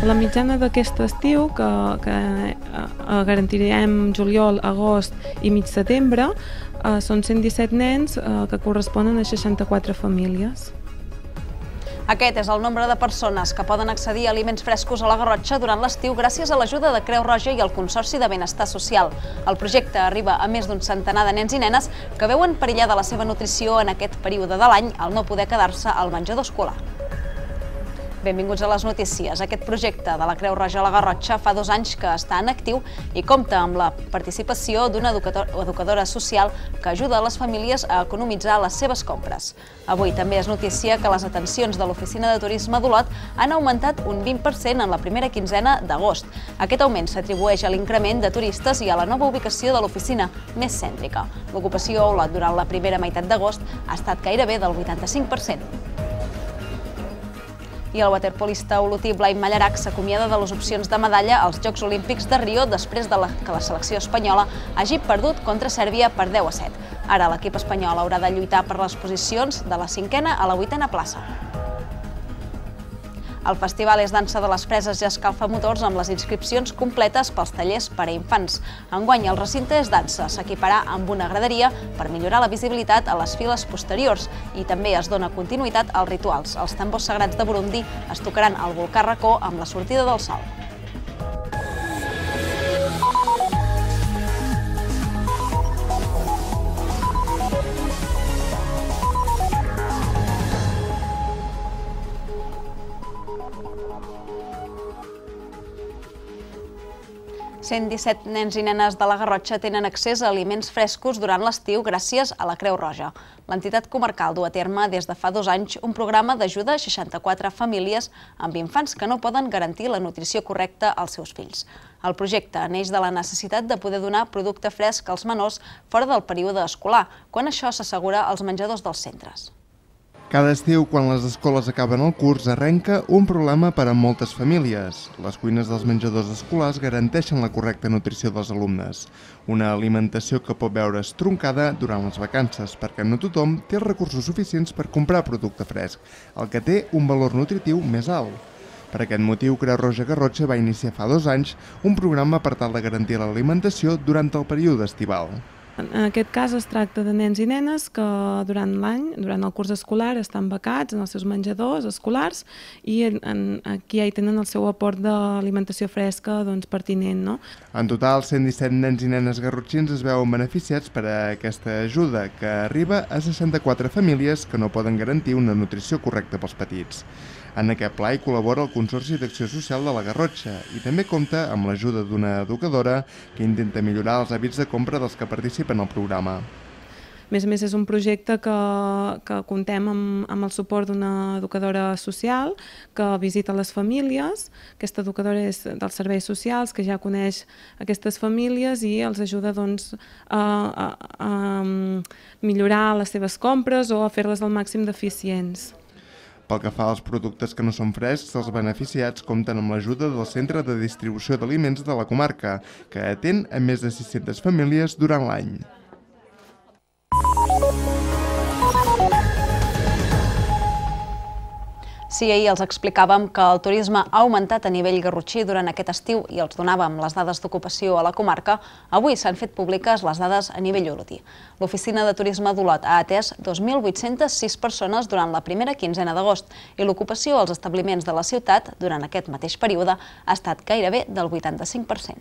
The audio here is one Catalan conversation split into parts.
La mitjana d'aquest estiu, que, que eh, garantirem juliol, agost i mig setembre, eh, són 117 nens eh, que corresponen a 64 famílies. Aquest és el nombre de persones que poden accedir a aliments frescos a la Garrotxa durant l'estiu gràcies a l'ajuda de Creu Roja i el Consorci de Benestar Social. El projecte arriba a més d'un centenar de nens i nenes que veuen perillada la seva nutrició en aquest període de l'any al no poder quedar-se al menjador escolar. Benvinguts a les notícies. Aquest projecte de la Creu Roja a la Garrotxa fa dos anys que està en actiu i compta amb la participació d'una educadora social que ajuda les famílies a economitzar les seves compres. Avui també és notícia que les atencions de l'Oficina de Turisme d'Olot han augmentat un 20% en la primera quinzena d'agost. Aquest augment s'atribueix a l'increment de turistes i a la nova ubicació de l'oficina més cèntrica. L'ocupació a Olot durant la primera meitat d'agost ha estat gairebé del 85% i el waterpolista olotí Blai Mallarac s'acomiada de les opcions de medalla als Jocs Olímpics de Rio després de la, que la selecció espanyola hagi perdut contra Sèrbia per 10 a 7. Ara l'equip espanyol haurà de lluitar per les posicions de la cinquena a la vuitena plaça. El festival és dansa de les preses i escalfa motors amb les inscripcions completes pels tallers per a infants. Enguany el recinte és dansa, s'equiparà amb una graderia per millorar la visibilitat a les files posteriors i també es dona continuïtat als rituals. Els tambors sagrats de Burundi es tocaran al volcà Racó amb la sortida del sol. 117 nens i nenes de la Garrotxa tenen accés a aliments frescos durant l'estiu gràcies a la Creu Roja. L'entitat comarcal du a terme des de fa dos anys un programa d'ajuda a 64 famílies amb infants que no poden garantir la nutrició correcta als seus fills. El projecte neix de la necessitat de poder donar producte fresc als menors fora del període escolar, quan això s'assegura als menjadors dels centres. Cada estiu, quan les escoles acaben el curs, arrenca un problema per a moltes famílies. Les cuines dels menjadors escolars garanteixen la correcta nutrició dels alumnes. Una alimentació que pot veure's troncada durant les vacances, perquè no tothom té els recursos suficients per comprar producte fresc, el que té un valor nutritiu més alt. Per aquest motiu, Creu Roja Garrotxa va iniciar fa dos anys un programa per tal de garantir l'alimentació durant el període estival. En aquest cas es tracta de nens i nenes que durant l'any, durant el curs escolar, estan becats en els seus menjadors escolars i en, en, aquí ja hi tenen el seu aport d'alimentació fresca doncs, pertinent. No? En total, 117 nens i nenes garrotxins es veuen beneficiats per a aquesta ajuda, que arriba a 64 famílies que no poden garantir una nutrició correcta pels petits. En aquest pla hi col·labora el Consorci d'Acció Social de la Garrotxa i també compta amb l'ajuda d'una educadora que intenta millorar els hàbits de compra dels que participen al programa. A més a més, és un projecte que, que contem amb, amb el suport d'una educadora social que visita les famílies. Aquesta educadora és dels serveis socials, que ja coneix aquestes famílies i els ajuda doncs, a, a, a millorar les seves compres o a fer-les al màxim d'eficients. Pel que fa als productes que no són frescs, els beneficiats compten amb l'ajuda del Centre de Distribució d'Aliments de la comarca, que atén a més de 600 famílies durant l'any. Sí, ahir els explicàvem que el turisme ha augmentat a nivell garrotxí durant aquest estiu i els donàvem les dades d'ocupació a la comarca. Avui s'han fet públiques les dades a nivell olotí. L'Oficina de Turisme d'Olot ha atès 2.806 persones durant la primera quinzena d'agost i l'ocupació als establiments de la ciutat durant aquest mateix període ha estat gairebé del 85%.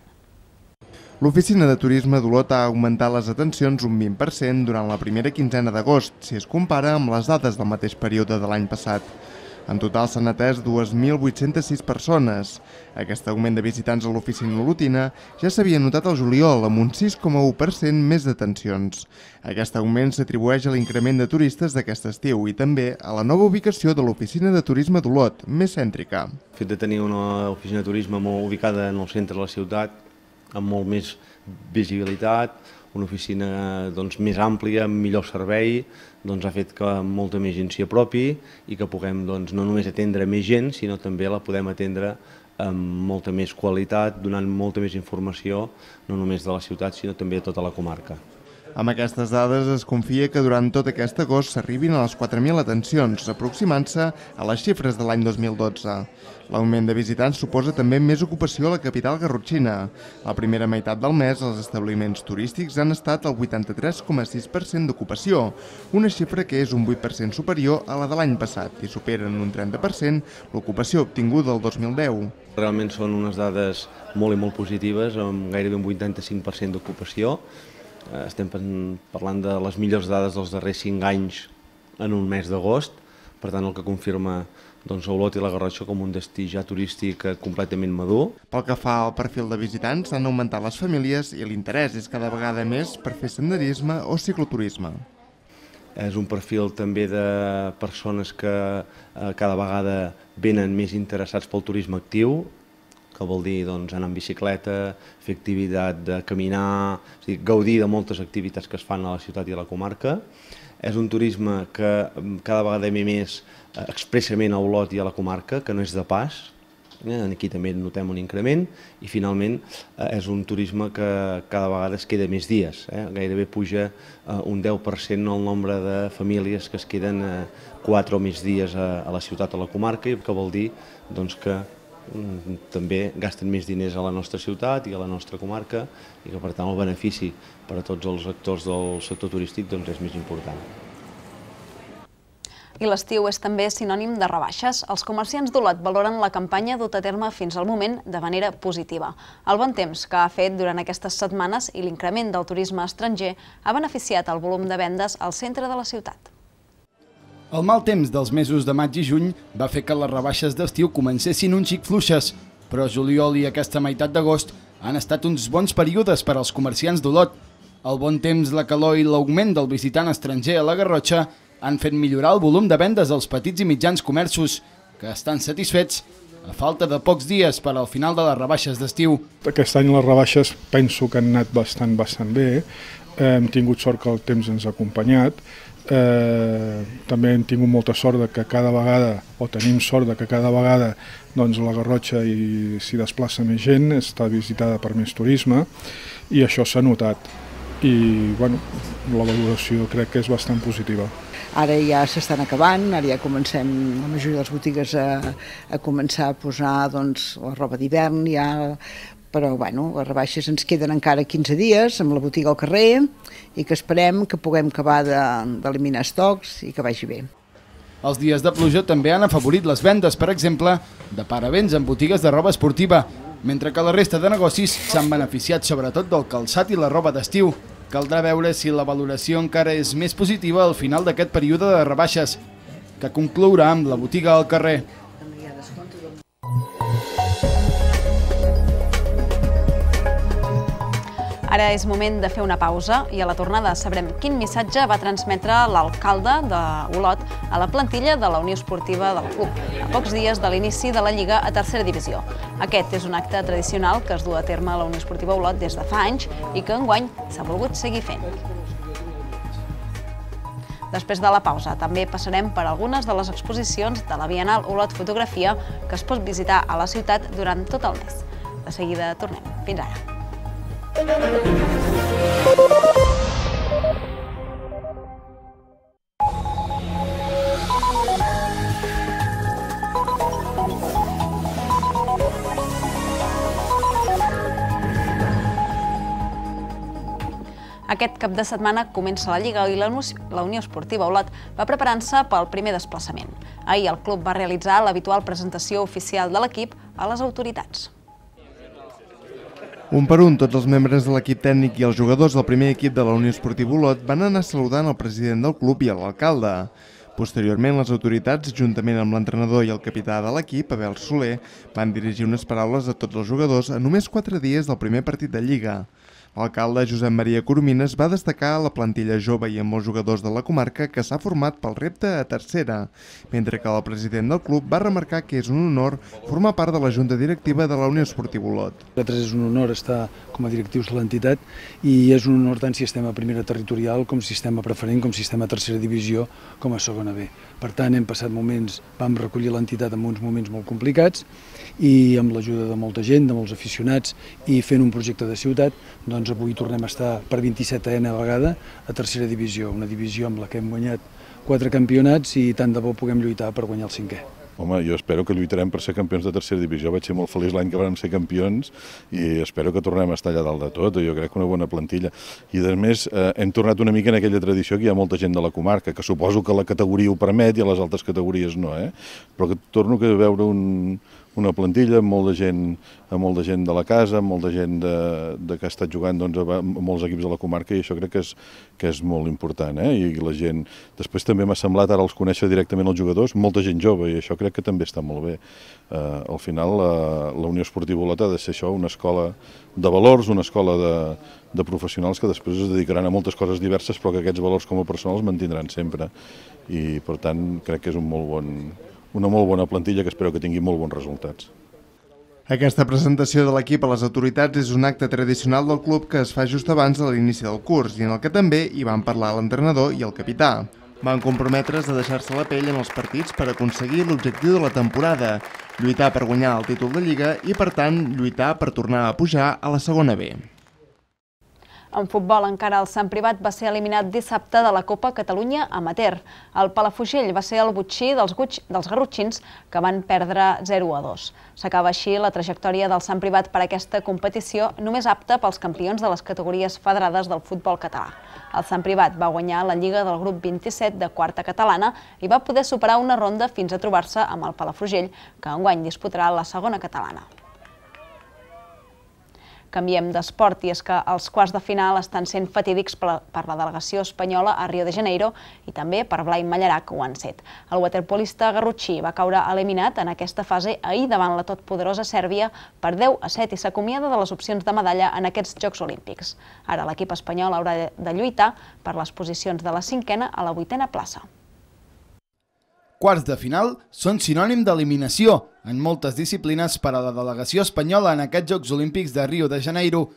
L'oficina de turisme d'Olot ha augmentat les atencions un 20% durant la primera quinzena d'agost, si es compara amb les dades del mateix període de l'any passat. En total s'han atès 2.806 persones. Aquest augment de visitants a l'oficina olotina ja s'havia notat al juliol, amb un 6,1% més d'atencions. Aquest augment s'atribueix a l'increment de turistes d'aquest estiu i també a la nova ubicació de l'oficina de turisme d'Olot, més cèntrica. El fet de tenir una oficina de turisme molt ubicada en el centre de la ciutat, amb molt més visibilitat, una oficina doncs, més àmplia, amb millor servei, doncs, ha fet que molta més gent s'hi apropi i que puguem doncs, no només atendre més gent, sinó també la podem atendre amb molta més qualitat, donant molta més informació, no només de la ciutat, sinó també de tota la comarca. Amb aquestes dades es confia que durant tot aquest agost s'arribin a les 4.000 atencions, aproximant-se a les xifres de l'any 2012. L'augment de visitants suposa també més ocupació a la capital garrotxina. La primera meitat del mes els establiments turístics han estat al 83,6% d'ocupació, una xifra que és un 8% superior a la de l'any passat i supera en un 30% l'ocupació obtinguda el 2010. Realment són unes dades molt i molt positives, amb gairebé un 85% d'ocupació, estem parlant de les millors dades dels darrers 5 anys en un mes d'agost, per tant el que confirma doncs, Olot i la Garrotxa com un destí ja turístic eh, completament madur. Pel que fa al perfil de visitants, han augmentat les famílies i l'interès és cada vegada més per fer senderisme o cicloturisme. És un perfil també de persones que eh, cada vegada venen més interessats pel turisme actiu, que vol dir doncs, anar en bicicleta, fer activitat de caminar, o sigui, gaudir de moltes activitats que es fan a la ciutat i a la comarca. És un turisme que mm, cada vegada hi més eh, expressament a Olot i a la comarca, que no és de pas, eh? aquí també notem un increment, i finalment eh, és un turisme que cada vegada es queda més dies, eh? gairebé puja un 10% el nombre de famílies que es queden eh, 4 o més dies a, la ciutat a la comarca, i que vol dir doncs, que també gasten més diners a la nostra ciutat i a la nostra comarca i que per tant el benefici per a tots els actors del sector turístic doncs, és més important. I l'estiu és també sinònim de rebaixes. Els comerciants d'Olot valoren la campanya dut a terme fins al moment de manera positiva. El bon temps que ha fet durant aquestes setmanes i l'increment del turisme estranger ha beneficiat el volum de vendes al centre de la ciutat. El mal temps dels mesos de maig i juny va fer que les rebaixes d'estiu comencessin un xic fluixes, però juliol i aquesta meitat d'agost han estat uns bons períodes per als comerciants d'Olot. El bon temps, la calor i l'augment del visitant estranger a la Garrotxa han fet millorar el volum de vendes als petits i mitjans comerços, que estan satisfets a falta de pocs dies per al final de les rebaixes d'estiu. Aquest any les rebaixes penso que han anat bastant, bastant bé. Hem tingut sort que el temps ens ha acompanyat Eh, també hem tingut molta sort de que cada vegada, o tenim sort de que cada vegada doncs, la Garrotxa s'hi desplaça més gent, està visitada per més turisme i això s'ha notat i bueno, la valoració crec que és bastant positiva. Ara ja s'estan acabant, ara ja comencem la majoria de les botigues a, a començar a posar doncs, la roba d'hivern, ja però bueno, les rebaixes ens queden encara 15 dies amb la botiga al carrer i que esperem que puguem acabar d'eliminar de, estocs i que vagi bé. Els dies de pluja també han afavorit les vendes, per exemple, de paravents en botigues de roba esportiva, mentre que la resta de negocis s'han beneficiat sobretot del calçat i la roba d'estiu. Caldrà veure si la valoració encara és més positiva al final d'aquest període de rebaixes, que conclourà amb la botiga al carrer. Ara és moment de fer una pausa i a la tornada sabrem quin missatge va transmetre l'alcalde d'Olot a la plantilla de la Unió Esportiva del club, a pocs dies de l'inici de la Lliga a tercera divisió. Aquest és un acte tradicional que es du a terme a la Unió Esportiva Olot des de fa anys i que enguany s'ha volgut seguir fent. Després de la pausa també passarem per algunes de les exposicions de la Bienal Olot Fotografia que es pot visitar a la ciutat durant tot el mes. De seguida tornem. Fins ara. Aquest cap de setmana comença la Lliga i la Unió Esportiva Olot va preparant-se pel primer desplaçament. Ahir el club va realitzar l'habitual presentació oficial de l'equip a les autoritats. Un per un, tots els membres de l'equip tècnic i els jugadors del primer equip de la Unió Esportiva Olot van anar saludant el president del club i l'alcalde. Posteriorment, les autoritats, juntament amb l'entrenador i el capità de l'equip, Abel Soler, van dirigir unes paraules a tots els jugadors a només quatre dies del primer partit de Lliga. L'alcalde Josep Maria Coromines va destacar la plantilla jove i amb els jugadors de la comarca que s'ha format pel repte a tercera, mentre que el president del club va remarcar que és un honor formar part de la Junta Directiva de la Unió Esportiva Olot. Nosaltres és un honor estar com a directius de l'entitat i és un honor tant si estem a primera territorial com si estem a preferent, com si estem a tercera divisió, com a segona B. Per tant, hem passat moments, vam recollir l'entitat en uns moments molt complicats i amb l'ajuda de molta gent, de molts aficionats i fent un projecte de ciutat, doncs doncs avui tornem a estar per 27a vegada a tercera divisió, una divisió amb la que hem guanyat quatre campionats i tant de bo puguem lluitar per guanyar el cinquè. Home, jo espero que lluitarem per ser campions de tercera divisió. Vaig ser molt feliç l'any que vam ser campions i espero que tornem a estar allà dalt de tot. Jo crec que una bona plantilla. I, a més, eh, hem tornat una mica en aquella tradició que hi ha molta gent de la comarca, que suposo que la categoria ho permet i a les altres categories no, eh? Però que torno a veure un, una plantilla amb molt de gent, amb molt de gent de la casa, amb molt de gent de, de que ha estat jugant doncs, a molts equips de la comarca i això crec que és, que és molt important. Eh? I la gent... Després també m'ha semblat ara els conèixer directament els jugadors, molta gent jove i això crec que també està molt bé. Uh, al final la, la Unió Esportiva Olota ha de ser això, una escola de valors, una escola de, de professionals que després es dedicaran a moltes coses diverses però que aquests valors com a personals mantindran sempre i per tant crec que és un molt bon, una molt bona plantilla que espero que tingui molt bons resultats. Aquesta presentació de l'equip a les autoritats és un acte tradicional del club que es fa just abans de l'inici del curs i en el que també hi van parlar l'entrenador i el capità. Van comprometre's a deixar-se la pell en els partits per aconseguir l'objectiu de la temporada, lluitar per guanyar el títol de Lliga i, per tant, lluitar per tornar a pujar a la segona B. En futbol, encara el Sant Privat va ser eliminat dissabte de la Copa Catalunya Amateur. El Palafugell va ser el butxí dels, guig, dels garrotxins que van perdre 0 a 2. S'acaba així la trajectòria del Sant Privat per aquesta competició, només apta pels campions de les categories federades del futbol català. El Sant Privat va guanyar la Lliga del grup 27 de quarta catalana i va poder superar una ronda fins a trobar-se amb el Palafrugell, que enguany disputarà la segona catalana. Canviem d'esport i és que els quarts de final estan sent fatídics per la delegació espanyola a Rio de Janeiro i també per Blai Mallarà, que ho han set. El waterpolista Garrotxí va caure eliminat en aquesta fase ahir davant la totpoderosa Sèrbia per 10 a 7 i s'acomiada de les opcions de medalla en aquests Jocs Olímpics. Ara l'equip espanyol haurà de lluitar per les posicions de la cinquena a la vuitena plaça quarts de final són sinònim d'eliminació en moltes disciplines per a la delegació espanyola en aquests Jocs Olímpics de Rio de Janeiro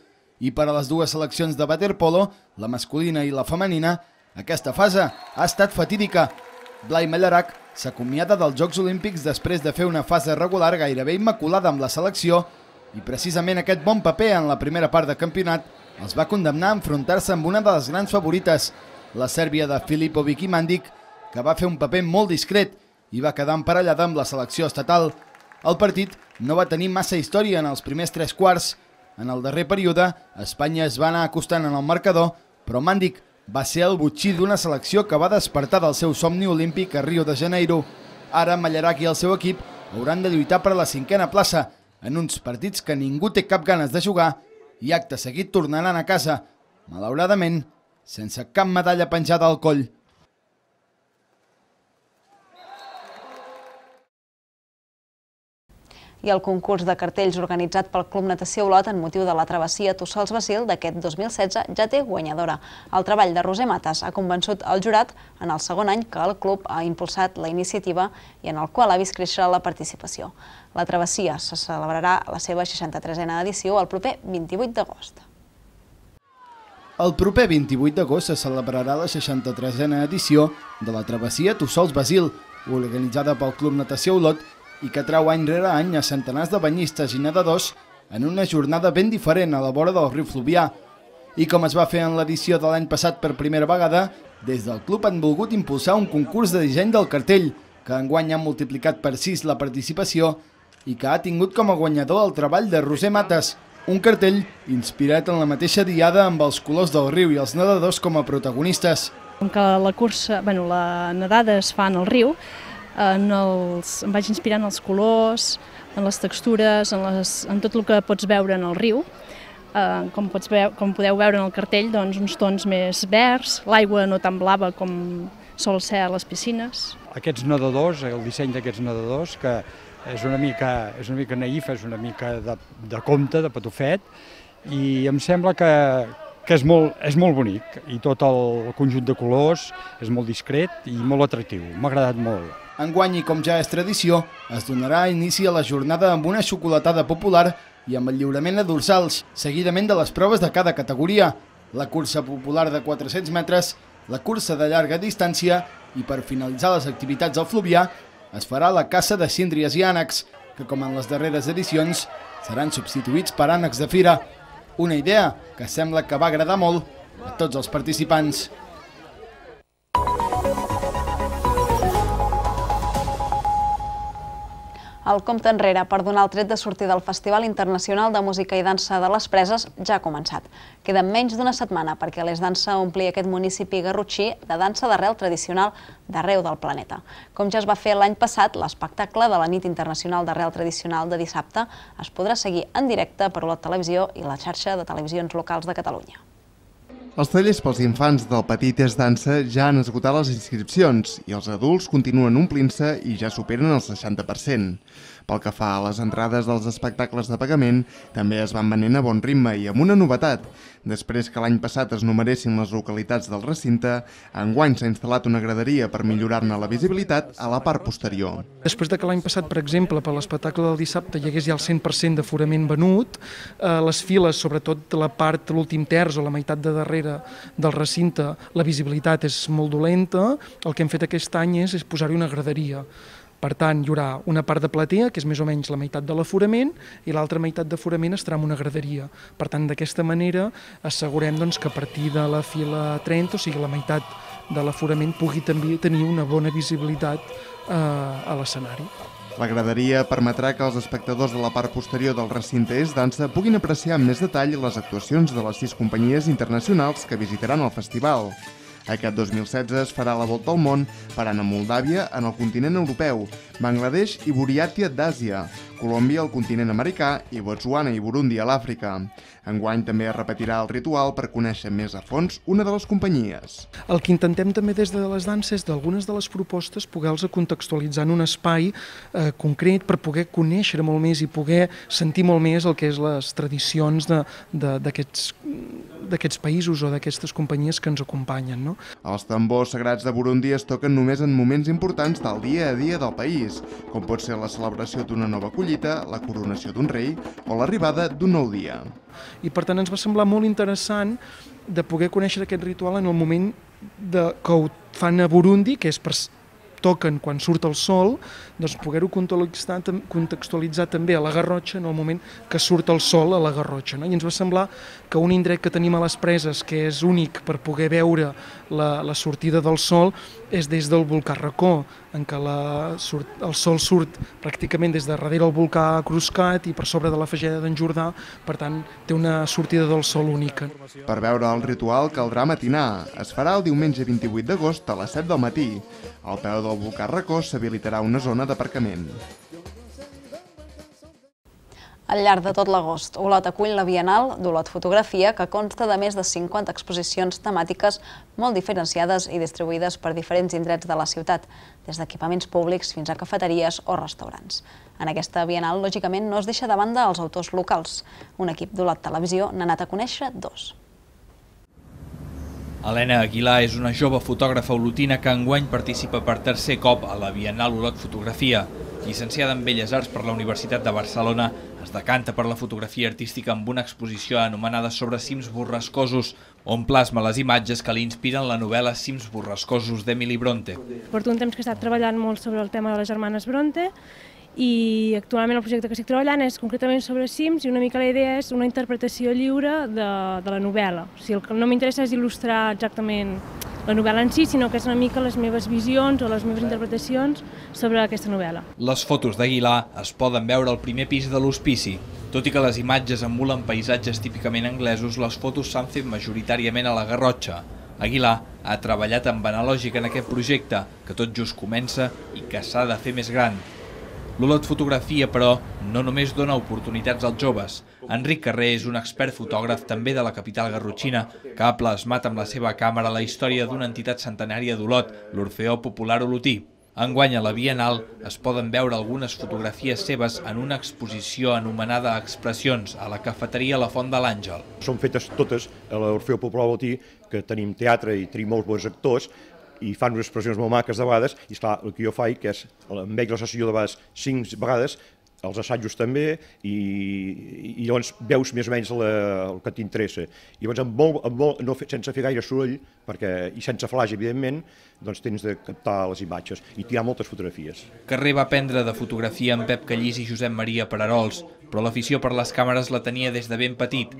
i per a les dues seleccions de waterpolo, la masculina i la femenina, aquesta fase ha estat fatídica. Blai Mallarac s'acomiada dels Jocs Olímpics després de fer una fase regular gairebé immaculada amb la selecció i precisament aquest bon paper en la primera part de campionat els va condemnar a enfrontar-se amb una de les grans favorites, la Sèrbia de Filippo Vikimandic, que va fer un paper molt discret i va quedar emparellada amb la selecció estatal. El partit no va tenir massa història en els primers tres quarts. En el darrer període, Espanya es va anar acostant en el marcador, però Màndic va ser el butxí d'una selecció que va despertar del seu somni olímpic a Rio de Janeiro. Ara Mallarac i el seu equip hauran de lluitar per la cinquena plaça en uns partits que ningú té cap ganes de jugar i acte seguit tornaran a casa, malauradament, sense cap medalla penjada al coll. I el concurs de cartells organitzat pel Club Natació Olot en motiu de la travessia Tossols Basil d'aquest 2016 ja té guanyadora. El treball de Roser Mates ha convençut el jurat en el segon any que el club ha impulsat la iniciativa i en el qual ha vist créixer la participació. La travessia se celebrarà a la seva 63a edició el proper 28 d'agost. El proper 28 d'agost se celebrarà la 63a edició de la travessia Tossols Basil, organitzada pel Club Natació Olot i que trau any rere any a centenars de banyistes i nedadors en una jornada ben diferent a la vora del riu Fluvià. I com es va fer en l'edició de l'any passat per primera vegada, des del club han volgut impulsar un concurs de disseny del cartell, que enguany ha multiplicat per 6 la participació i que ha tingut com a guanyador el treball de Roser Mates, un cartell inspirat en la mateixa diada amb els colors del riu i els nedadors com a protagonistes. Com que la cursa, bueno, la nedada es fa en el riu, en els, em vaig inspirar en els colors, en les textures, en, les, en tot el que pots veure en el riu. Uh, com, pots veu, com podeu veure en el cartell, doncs, uns tons més verds, l'aigua no tan blava com sol ser a les piscines. Aquests nedadors, el disseny d'aquests nedadors, que és una mica, és una mica naïf, és una mica de, de conte, de patufet, i em sembla que, que és molt, és molt bonic i tot el conjunt de colors és molt discret i molt atractiu. M'ha agradat molt. Enguany, com ja és tradició, es donarà inici a la jornada amb una xocolatada popular i amb el lliurament de dorsals, seguidament de les proves de cada categoria, la cursa popular de 400 metres, la cursa de llarga distància i per finalitzar les activitats al Fluvià es farà la caça de síndries i ànecs, que com en les darreres edicions seran substituïts per ànecs de fira. Una idea que sembla que va agradar molt a tots els participants. El compte enrere per donar el tret de sortir del Festival Internacional de Música i Dansa de les Preses ja ha començat. Queda menys d'una setmana perquè l'Es Dansa ompli aquest municipi garrotxí de dansa d'arrel tradicional d'arreu del planeta. Com ja es va fer l'any passat, l'espectacle de la nit internacional d'arrel tradicional de dissabte es podrà seguir en directe per la televisió i la xarxa de televisions locals de Catalunya. Els tallers pels infants del Petit és Dansa ja han esgotat les inscripcions i els adults continuen omplint-se i ja superen el 60%. Pel que fa a les entrades dels espectacles de pagament, també es van venent a bon ritme i amb una novetat. Després que l'any passat es numeressin les localitats del recinte, enguany s'ha instal·lat una graderia per millorar-ne la visibilitat a la part posterior. Després de que l'any passat, per exemple, per l'espectacle del dissabte hi hagués ja el 100% d'aforament venut, eh, les files, sobretot la part, l'últim terç o la meitat de darrere del recinte, la visibilitat és molt dolenta, el que hem fet aquest any és, és posar-hi una graderia. Per tant, hi haurà una part de platea, que és més o menys la meitat de l'aforament, i l'altra meitat d'aforament estarà en una graderia. Per tant, d'aquesta manera assegurem doncs, que a partir de la fila 30, o sigui la meitat de l'aforament, pugui també tenir una bona visibilitat eh, a l'escenari. La graderia permetrà que els espectadors de la part posterior del recinte és dansa puguin apreciar amb més detall les actuacions de les sis companyies internacionals que visitaran el festival. Aquest 2016 es farà la volta al món parant a Moldàvia en el continent europeu, Bangladesh i Buriàtia d'Àsia, Colòmbia al continent americà i Botswana i Burundi a l'Àfrica. Enguany també es repetirà el ritual per conèixer més a fons una de les companyies. El que intentem també des de les danses d'algunes de les propostes poder-los contextualitzar en un espai eh, concret per poder conèixer molt més i poder sentir molt més el que és les tradicions d'aquests països o d'aquestes companyies que ens acompanyen. No? Els tambors sagrats de Burundi es toquen només en moments importants del dia a dia del país, com pot ser la celebració d'una nova collita, la coronació d'un rei o l'arribada d'un nou dia. I per tant ens va semblar molt interessant de poder conèixer aquest ritual en el moment de, que ho fan a Burundi, que és per toquen quan surt el sol, doncs poder-ho contextualitzar, contextualitzar també a la Garrotxa en el moment que surt el sol a la Garrotxa. No? I ens va semblar que un indret que tenim a les preses, que és únic per poder veure la, la sortida del sol, és des del volcà Racó, en què la, surt, el sol surt pràcticament des de darrere el volcà Cruscat i per sobre de la Fageda d'en Jordà, per tant té una sortida del sol única. Per veure el ritual caldrà matinar. Es farà el diumenge 28 d'agost a les 7 del matí. Al peu del volcà Racó s'habilitarà una zona d'aparcament. Al llarg de tot l'agost, Olot acull la Bienal d'Olot Fotografia, que consta de més de 50 exposicions temàtiques molt diferenciades i distribuïdes per diferents indrets de la ciutat, des d'equipaments públics fins a cafeteries o restaurants. En aquesta Bienal, lògicament, no es deixa de banda els autors locals. Un equip d'Olot Televisió n'ha anat a conèixer dos. Helena Aguilar és una jove fotògrafa olotina que enguany participa per tercer cop a la Bienal Olot Fotografia. Llicenciada en Belles Arts per la Universitat de Barcelona, es decanta per la fotografia artística amb una exposició anomenada sobre cims borrascosos, on plasma les imatges que li inspiren la novel·la Cims borrascosos d'Emily Bronte. Porto un temps que he estat treballant molt sobre el tema de les germanes Bronte i actualment el projecte que estic treballant és concretament sobre cims i una mica la idea és una interpretació lliure de, de la novel·la. O sigui, el que no m'interessa és il·lustrar exactament la novel·la en si, sinó que és una mica les meves visions o les meves interpretacions sobre aquesta novel·la. Les fotos d'Aguilar es poden veure al primer pis de l'hospici. Tot i que les imatges emulen paisatges típicament anglesos, les fotos s'han fet majoritàriament a la Garrotxa. Aguilar ha treballat amb analògic en aquest projecte, que tot just comença i que s'ha de fer més gran. L'Olot Fotografia, però, no només dona oportunitats als joves. Enric Carrer és un expert fotògraf també de la capital garrotxina que ha plasmat amb la seva càmera la història d'una entitat centenària d'Olot, l'Orfeó Popular Olotí. Enguany a la Bienal es poden veure algunes fotografies seves en una exposició anomenada Expressions a la cafeteria La Font de l'Àngel. Són fetes totes a l'Orfeó Popular Olotí, que tenim teatre i tenim molts bons actors, i fan unes expressions molt maques de vegades, i esclar, el que jo faig, que és, amb ells la sessió de vegades cinc vegades, els assajos també, i, i llavors veus més o menys la, el que t'interessa. I llavors, amb molt, amb molt, no, sense fer gaire soroll, perquè, i sense flash, evidentment, doncs tens de captar les imatges i tirar moltes fotografies. Carrer va aprendre de fotografia amb Pep Callís i Josep Maria Pararols. però l'afició per les càmeres la tenia des de ben petit.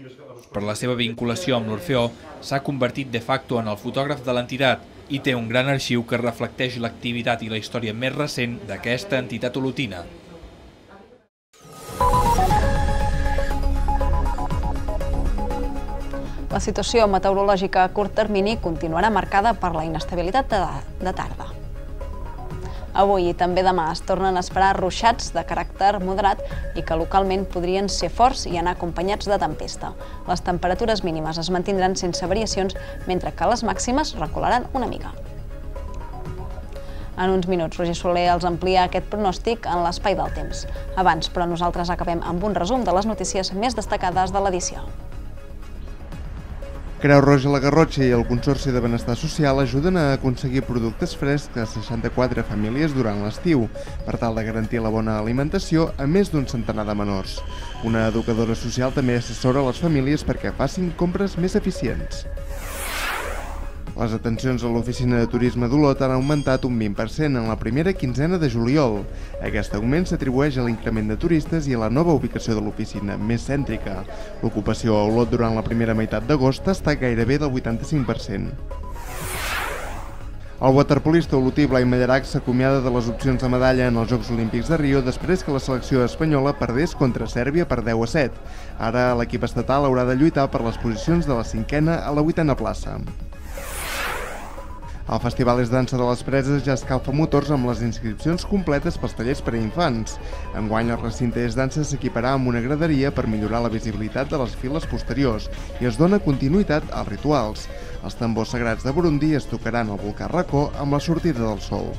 Per la seva vinculació amb l'Orfeó, s'ha convertit de facto en el fotògraf de l'entitat i té un gran arxiu que reflecteix l'activitat i la història més recent d'aquesta entitat olotina. La situació meteorològica a curt termini continuarà marcada per la inestabilitat de, de tarda. Avui i també demà es tornen a esperar ruixats de caràcter moderat i que localment podrien ser forts i anar acompanyats de tempesta. Les temperatures mínimes es mantindran sense variacions, mentre que les màximes recularan una mica. En uns minuts, Roger Soler els amplia aquest pronòstic en l'espai del temps. Abans, però, nosaltres acabem amb un resum de les notícies més destacades de l'edició. Creu Roja la Garrotxa i el Consorci de Benestar Social ajuden a aconseguir productes frescs a 64 famílies durant l'estiu, per tal de garantir la bona alimentació a més d'un centenar de menors. Una educadora social també assessora les famílies perquè facin compres més eficients. Les atencions a l'oficina de turisme d'Olot han augmentat un 20% en la primera quinzena de juliol. Aquest augment s'atribueix a l'increment de turistes i a la nova ubicació de l'oficina, més cèntrica. L'ocupació a Olot durant la primera meitat d'agost està gairebé del 85%. El waterpolista olotí Blai Mallarac s'acomiada de les opcions de medalla en els Jocs Olímpics de Rio després que la selecció espanyola perdés contra Sèrbia per 10 a 7. Ara l'equip estatal haurà de lluitar per les posicions de la cinquena a la vuitena plaça. El Festival és Dansa de les Preses ja escalfa motors amb les inscripcions completes pels tallers per a infants. Enguany el recinte és Dansa s'equiparà amb una graderia per millorar la visibilitat de les files posteriors i es dona continuïtat als rituals. Els tambors sagrats de Burundi es tocaran al volcà Racó amb la sortida del sol.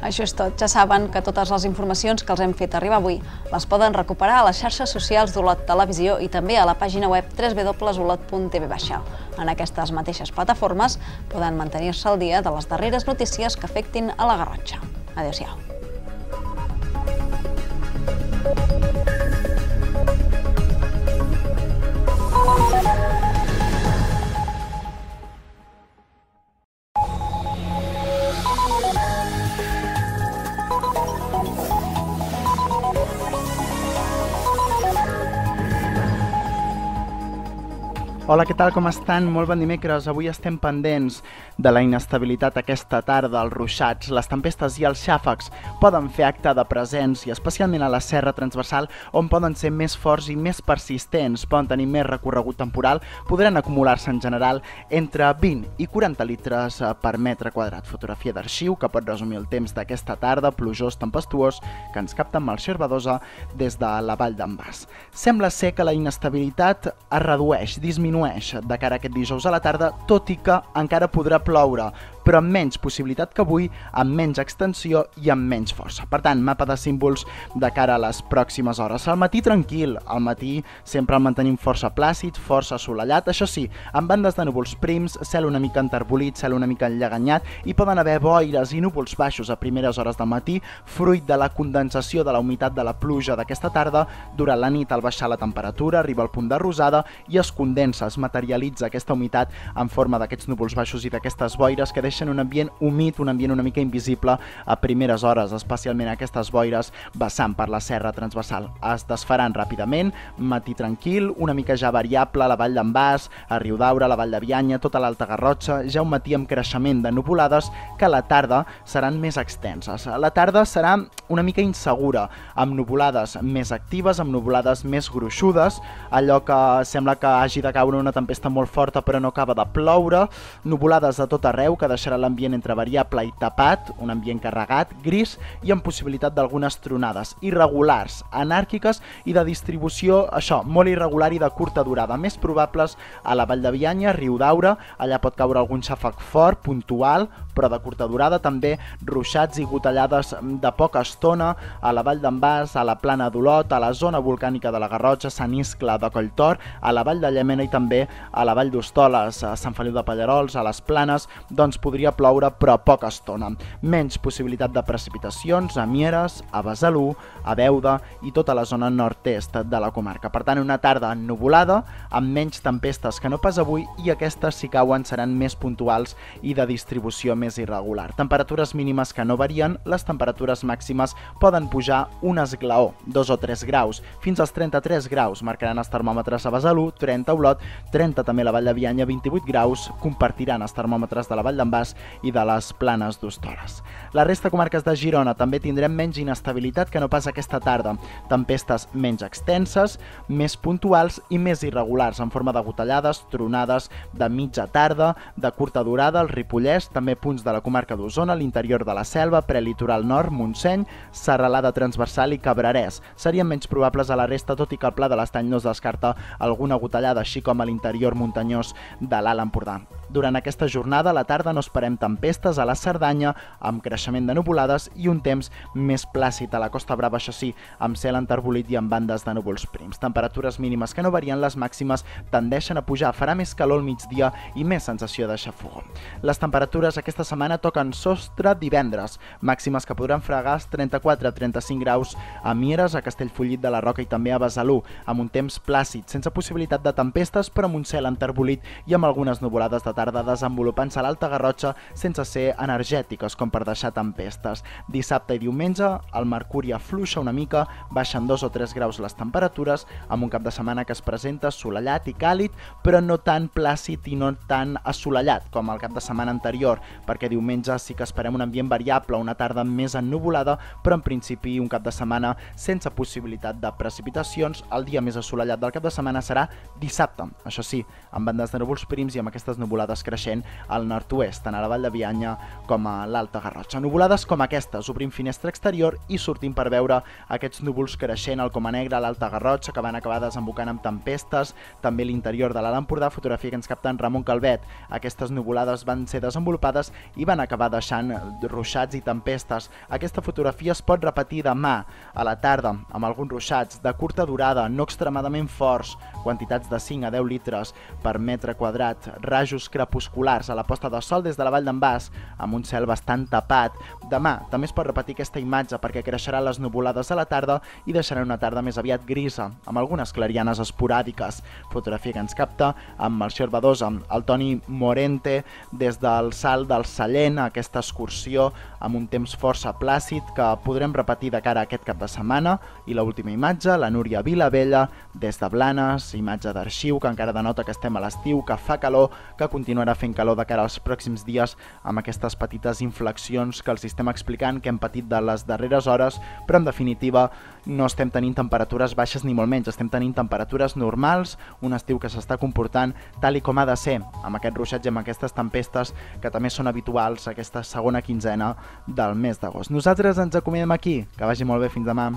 Això és tot. Ja saben que totes les informacions que els hem fet arribar avui les poden recuperar a les xarxes socials d'Olot Televisió i també a la pàgina web www.olot.tv. En aquestes mateixes plataformes poden mantenir-se al dia de les darreres notícies que afectin a la Garrotxa. Adéu-siau. Hola, què tal, com estan? Molt bon dimecres. Avui estem pendents de la inestabilitat aquesta tarda, els ruixats, les tempestes i els xàfecs poden fer acte de presència, especialment a la serra transversal, on poden ser més forts i més persistents, poden tenir més recorregut temporal, podran acumular-se en general entre 20 i 40 litres eh, per metre quadrat. Fotografia d'arxiu que pot resumir el temps d'aquesta tarda, plujós, tempestuós, que ens capta amb el Xervadosa des de la Vall d'en Bas. Sembla ser que la inestabilitat es redueix, disminueix disminueix de cara a aquest dijous a la tarda, tot i que encara podrà ploure, però amb menys possibilitat que avui, amb menys extensió i amb menys força. Per tant, mapa de símbols de cara a les pròximes hores. Al matí tranquil, al matí sempre el mantenim força plàcid, força assolellat, això sí, amb bandes de núvols prims, cel una mica enterbolit, cel una mica enlleganyat i poden haver boires i núvols baixos a primeres hores del matí, fruit de la condensació de la humitat de la pluja d'aquesta tarda, durant la nit al baixar la temperatura arriba al punt de rosada i es condensa, es materialitza aquesta humitat en forma d'aquests núvols baixos i d'aquestes boires que deixen un ambient humit, un ambient una mica invisible a primeres hores, especialment aquestes boires vessant per la serra transversal. Es desfaran ràpidament, matí tranquil, una mica ja variable a la vall d'en Bas, a Riudaura, a la vall de Bianya, tota l'Alta Garrotxa, ja un matí amb creixement de nuvolades que a la tarda seran més extenses. La tarda serà una mica insegura, amb nuvolades més actives, amb nuvolades més gruixudes, allò que sembla que hagi de caure una tempesta molt forta però no acaba de ploure, nuvolades de tot arreu que deixarà l'ambient entre variable i tapat, un ambient carregat, gris i amb possibilitat d'algunes tronades irregulars, anàrquiques i de distribució, això, molt irregular i de curta durada, més probables a la Vall de Bianya, Riu d'Aura, allà pot caure algun xàfec fort, puntual, però de curta durada, també ruixats i gotellades de poca estona a la Vall d'en Bas, a la Plana d'Olot, a la zona volcànica de la Garrotxa, Sant Iscle de Colltor, a la Vall de Llemena i també a la Vall d'Hostoles, a Sant Feliu de Pallarols, a les Planes, doncs podria ploure però poca estona. Menys possibilitat de precipitacions a Mieres, a Besalú, a Beuda i tota la zona nord-est de la comarca. Per tant, una tarda ennuvolada, amb menys tempestes que no pas avui i aquestes si cauen seran més puntuals i de distribució més irregular. Temperatures mínimes que no varien, les temperatures màximes poden pujar un esglaó, 2 o 3 graus, fins als 33 graus. Marcaran els termòmetres a Besalú, 30 a Olot, 30 també a la Vall de Bianya, 28 graus, compartiran els termòmetres de la Vall d'en Bas i de les planes d'Hostores. La resta de comarques de Girona també tindrem menys inestabilitat que no pas aquesta tarda. Tempestes menys extenses, més puntuals i més irregulars en forma de gotellades, tronades de mitja tarda, de curta durada, el Ripollès, també punts de la comarca d'Osona, l'interior de la Selva, prelitoral nord, Montseny, Serralada transversal i Cabrerès. Serien menys probables a la resta, tot i que el Pla de l'Estany no es descarta alguna gotellada, així com a l'interior muntanyós de l'Alt Empordà. Durant aquesta jornada, a la tarda, no esperem tempestes a la Cerdanya, amb creixement de nuvolades i un temps més plàcid a la Costa Brava, això sí, amb cel enterbolit i amb bandes de núvols prims. Temperatures mínimes que no varien, les màximes tendeixen a pujar, farà més calor al migdia i més sensació de xafogó. Les temperatures aquesta setmana toquen sostre divendres, màximes que podran fregar els 34-35 graus a Mieres, a Castellfollit de la Roca i també a Besalú, amb un temps plàcid, sense possibilitat de tempestes, però amb un cel enterbolit i amb algunes nuvolades de tarda desenvolupant-se a l'Alta Garrotxa sense ser energètiques com per deixar tempestes. Dissabte i diumenge el mercuri afluixa una mica, baixen 2 o 3 graus les temperatures, amb un cap de setmana que es presenta assolellat i càlid, però no tan plàcid i no tan assolellat com el cap de setmana anterior, perquè diumenge sí que esperem un ambient variable, una tarda més ennuvolada, però en principi un cap de setmana sense possibilitat de precipitacions. El dia més assolellat del cap de setmana serà dissabte, això sí, amb bandes de núvols prims i amb aquestes nuvolades nuvolades creixent al nord-oest, tant a la Vall de Bianya com a l'Alta Garrotxa. Nuvolades com aquestes, obrim finestra exterior i sortim per veure aquests núvols creixent al Coma Negra, a l'Alta Garrotxa, que van acabar desembocant amb tempestes, també l'interior de l'Alt Empordà, fotografia que ens capta en Ramon Calvet. Aquestes nuvolades van ser desenvolupades i van acabar deixant ruixats i tempestes. Aquesta fotografia es pot repetir demà a la tarda amb alguns ruixats de curta durada, no extremadament forts, quantitats de 5 a 10 litres per metre quadrat, rajos crepusculars a la posta de sol des de la Vall d'en Bas, amb un cel bastant tapat. Demà també es pot repetir aquesta imatge perquè creixeran les nuvolades a la tarda i deixaran una tarda més aviat grisa, amb algunes clarianes esporàdiques. Fotografia que ens capta amb el Badosa, el Toni Morente des del salt del Sallent, aquesta excursió amb un temps força plàcid que podrem repetir de cara a aquest cap de setmana i l'última última imatge, la Núria Vilavella des de Blanes, imatge d'arxiu que encara denota que estem a l'estiu, que fa calor, que continuarà fent calor de cara als pròxims dies amb aquestes petites inflexions que els estem explicant que hem patit de les darreres hores, però en definitiva no estem tenint temperatures baixes ni molt menys, estem tenint temperatures normals, un estiu que s'està comportant tal i com ha de ser, amb aquest ruixatge amb aquestes tempestes que també són habituals aquesta segona quinzena del mes d'agost. Nosaltres ens acomodem aquí, que vagi molt bé fins demà.